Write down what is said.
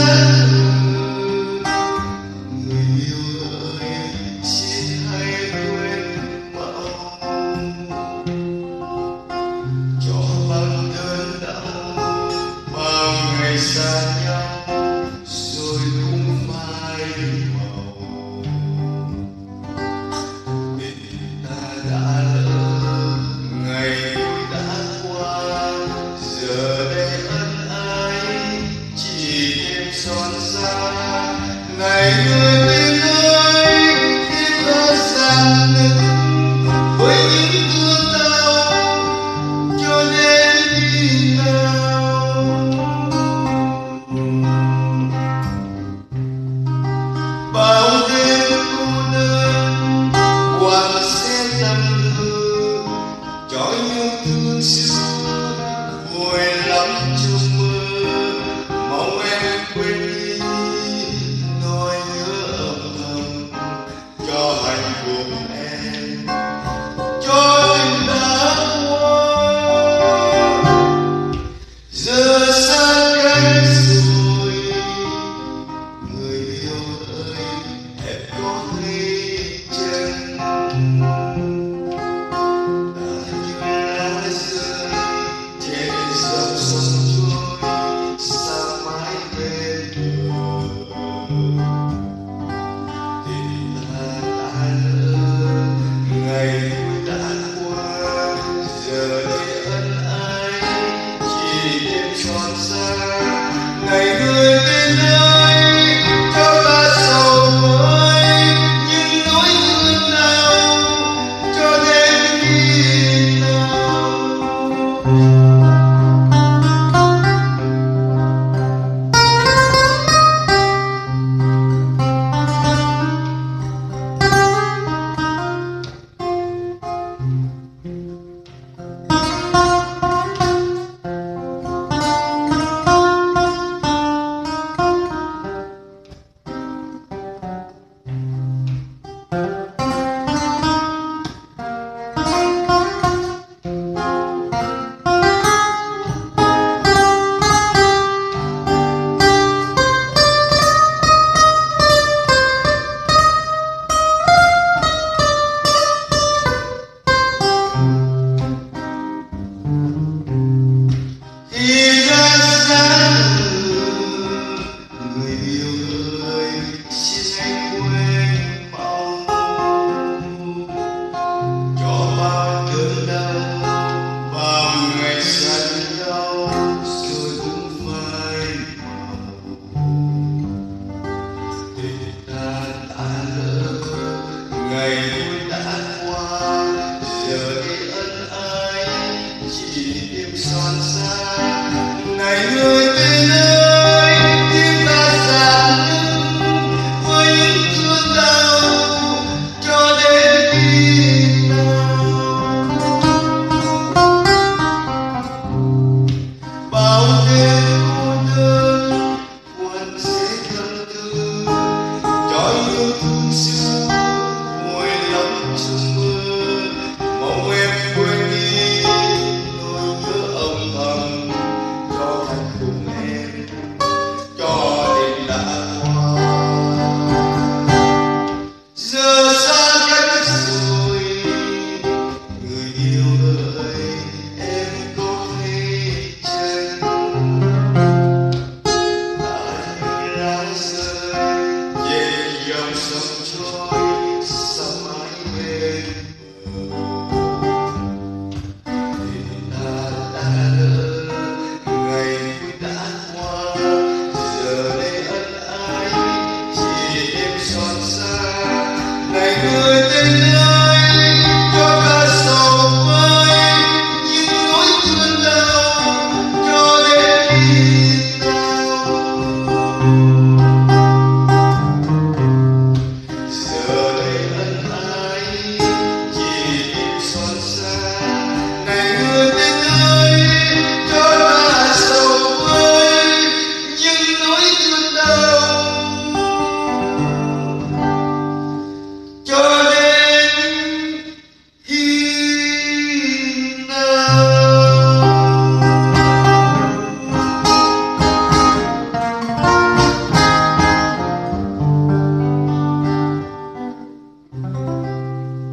love. Ngày người bên